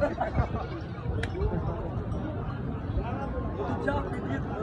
Дитя, привіт!